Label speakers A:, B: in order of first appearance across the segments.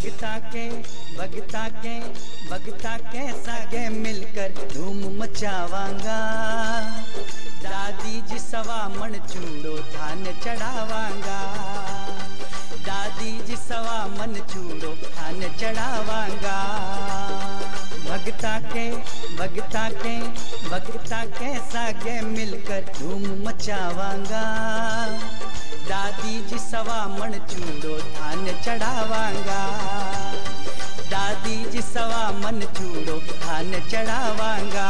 A: भगता के भगता के भगता के सागे मिलकर धूम मचावांगा। दादी जी सवा मन चूड़ो थान चढ़ावांगा। दादी जी सवा मन चूड़ो थान चढ़ावांगा। भगता के भगता के भगता के सागे मिलकर धूम मचावांगा। दादी जी सवा मन चूड़ो धान चढ़ावांगा। दादी जी सवा मन चूड़ो धान चढ़ावांगा।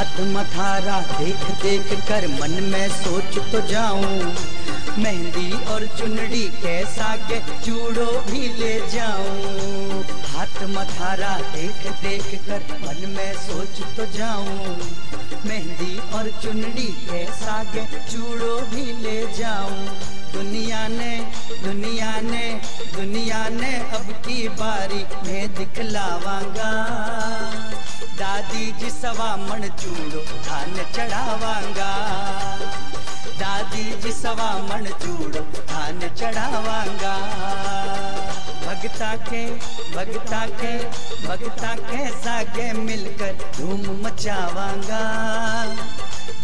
A: हाथ मथारा देख देख कर मन में सोच तो जाऊँ। मेहंदी और चुनड़ी कैसा के चूड़ो भी ले जाऊँ। हाथ मथारा देख देख कर मन में सोच तो जाऊँ। मेहंदी और चुनड़ी कैसा के चूड़ो भी ले जाऊँ। दुनिया ने दुनिया ने दुनिया ने अब की बारी, में दिखलावांगा। दादी जी सवा मन चूड़ो, धान चढ़ावांगा। दादी जी सवा मन चूड़ो, धान चढ़ावांगा। भगता के भगता के भगता के सागे मिलकर धूम मचावांगा।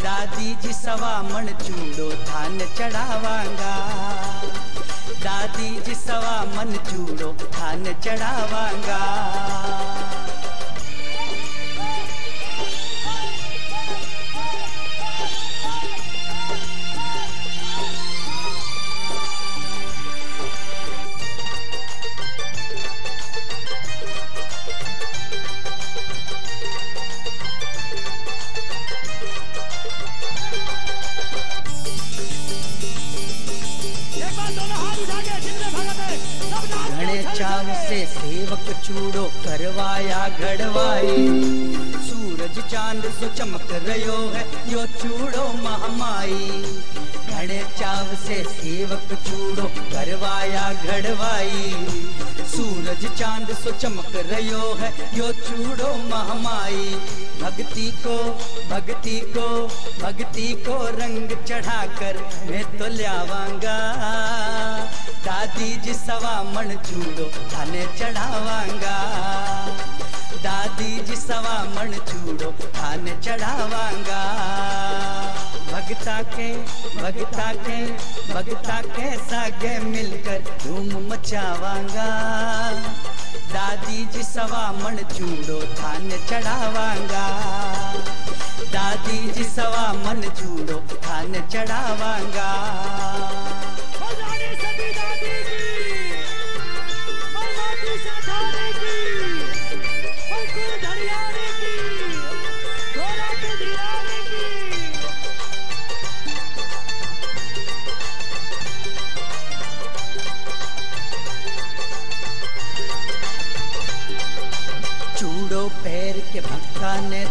A: दादी जी सवा मन चूड़ो, धान चढ़ावांगा। दादी जी सवा मन चूड़ो, धान चढ़ावांगा। चाव से सेवक चूड़ो करवाया घड़वाई सूरज चाँद सो चमक रो है, यो चूड़ो महामाई। घड़े चाव से सेवक चूड़ो करवाया घड़वाई सूरज चाँद सो चमक रयो है। यो चूड़ो महामाई। भक्ति को भक्ति को भक्ति को रंग चढ़ाकर मैं तो ल्यावांगा। दादी जी सवा मन चूड़ो थाने चढ़ावांगा। दादी जी सवा मन चूड़ो थाने चढ़ावांगा। भगता के भगता के भगता के सागे मिलकर धूम मचावांगा। दादी जी सवा मन चूड़ो थान चढ़ावांगा। दादी जी सवा मन चूड़ो थान चढ़ावांगा।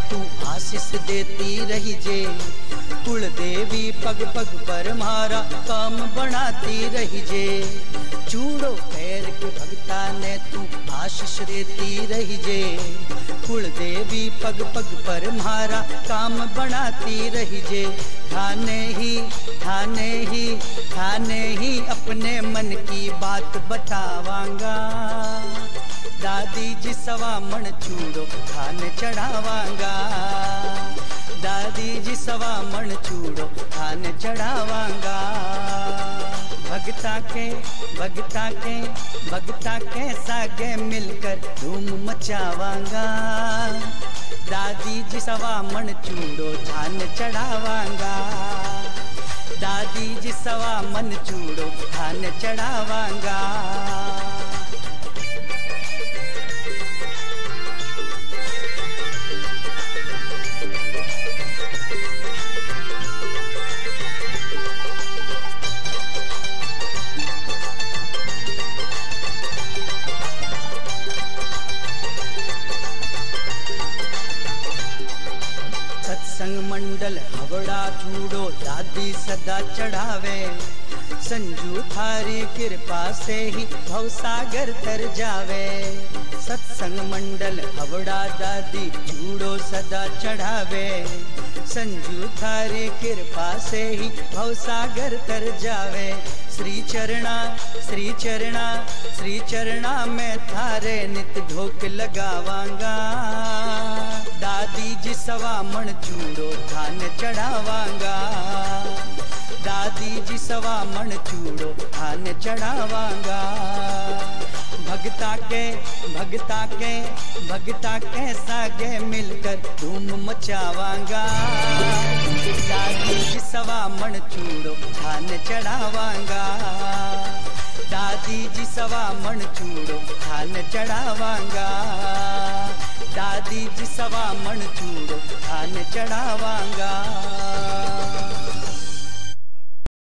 A: तू आशीष देती रही जे कुल देवी पग पग पर मारा, काम बनाती रही जे चूड़ो, पैर के भगता ने तू आशीष देती रही जे कुल देवी पग पग पर मारा, काम बनाती रही जे थाने ही थाने ही थाने ही अपने मन की बात बतावांगा। दादी जी सवा मन चूड़ो खान चढ़ावांगा। दादी जी सवा मन चूड़ो खान चढ़ावांगा। भगता के भगता के भगता के सागे मिलकर धूम मचावांगा। दादी जी सवा मन चूड़ो धान चढ़ावांगा। दादी जी सवा मन चूड़ो धान चढ़ावांगा। चूड़ो दादी सदा चढ़ावे। संजू, थारी कृपा से ही भवसागर तर जावे। सत्संग मंडल, हवड़ा दादी चूड़ो सदा चढ़ावे। संजू, थारी कृपा से ही भवसागर तर जावे। श्री चरणा श्री चरणा श्री चरणा में थारे नित ढोक लगावांगा। दादी जी सवा मण चूड़ो धान चढ़ावांगा। दादी जी सवा मण चूड़ो थान चढ़ावांगा। भगता के भगता के भगता के सागे मिलकर धूम मचावांगा। दादी जी सवा मण चूड़ो थान चढ़ावांगा। दादी जी सवा मण चूड़ो थान चढ़ावांगा। दादी जी सवा मण चूड़ो थान चढ़ावांगा।